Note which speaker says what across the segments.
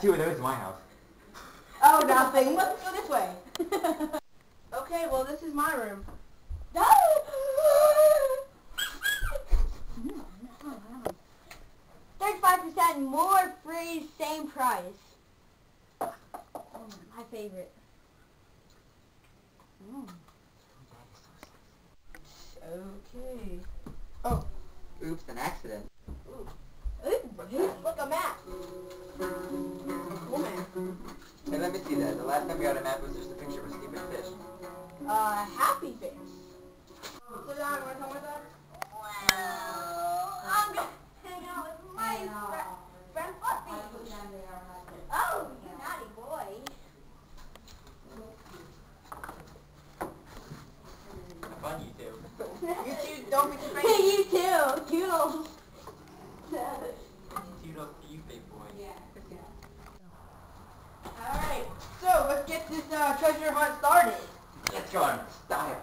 Speaker 1: two of those in my house.
Speaker 2: Oh, nothing. Let's go this way. okay, well, this is my room.
Speaker 3: Thirty-five percent more free, same price. Oh, my favorite. Mm.
Speaker 2: Okay.
Speaker 1: Oh, oops, an accident. We got a map was just a picture of a stupid fish.
Speaker 2: Uh, happy face. Sit down, wanna come with us?
Speaker 3: Well, I'm gonna hang out with my fri- friend Fluffy. Oh, you naughty boy.
Speaker 1: Fun, you two.
Speaker 2: You two, don't be too
Speaker 3: Hey,
Speaker 2: crazy.
Speaker 3: you too. Toodles.
Speaker 1: Toodles to you, big boy.
Speaker 2: Alright, so let's get this uh, treasure hunt started.
Speaker 1: Let's go on style.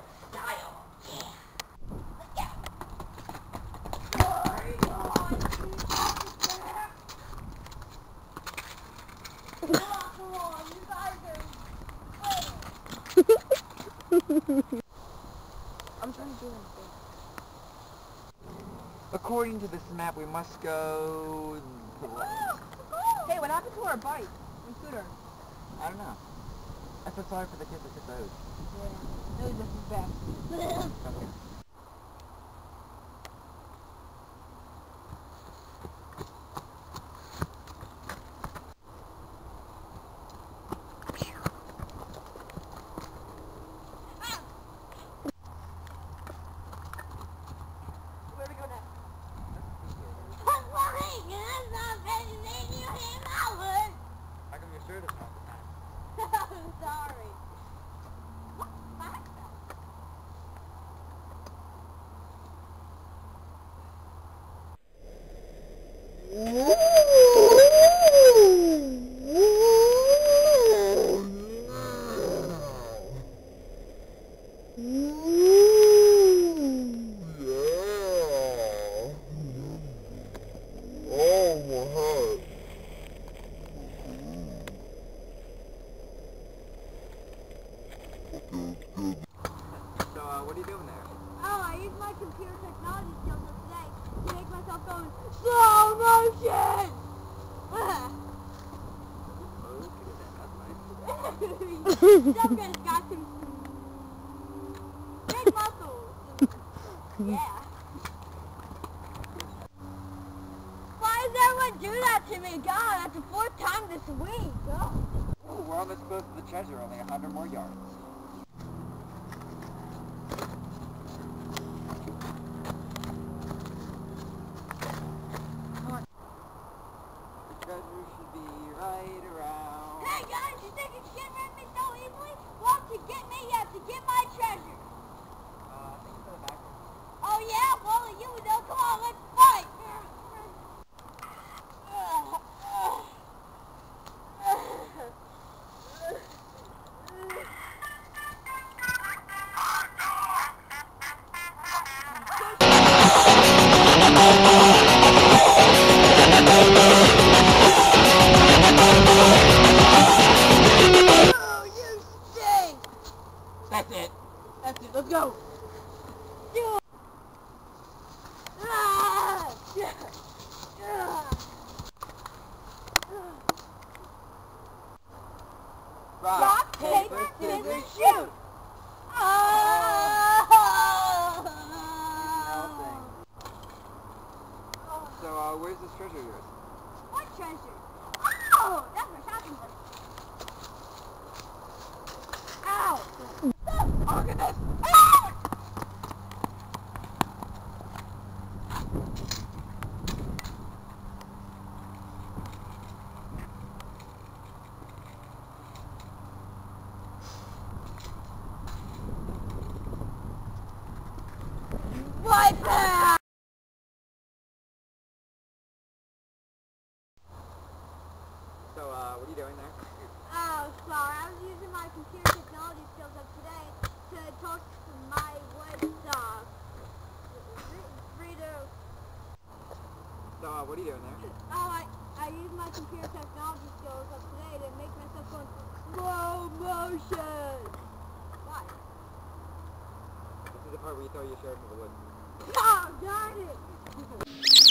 Speaker 2: I'm trying to do anything.
Speaker 1: According to this map, we must go...
Speaker 2: Hey, what happened to our bike and scooter?
Speaker 1: I don't know. I feel sorry for the kids that took those.
Speaker 2: Yeah, those are the best.
Speaker 1: Okay.
Speaker 2: Where do we go now?
Speaker 1: How come your shirt is not the time?
Speaker 3: I'm sorry.
Speaker 1: So, uh, what are you doing there?
Speaker 3: Oh, I used my computer technology skills of today to make myself go in slow motion.
Speaker 1: Okay, then, that's nice.
Speaker 3: Some guys got some big muscles. Yeah. Why everyone do that to me? God, that's the fourth time this week. Oh.
Speaker 1: Ooh, we're almost close to the treasure, only a hundred more yards. Treasure?
Speaker 3: What treasure? Oh! That's my shopping list. Ow!
Speaker 1: Oh, goodness!
Speaker 3: Ah! Wipe it!
Speaker 1: So, uh, what are you doing there?
Speaker 3: Oh, sorry. I was using my computer technology skills of today to talk to my wood dog. Frito.
Speaker 1: So, uh, what are you doing there?
Speaker 3: Oh, I, I use my computer technology skills of today to make myself go slow motion. Why?
Speaker 1: This is the part where you throw your shirt into the woods.
Speaker 3: Oh, darn it!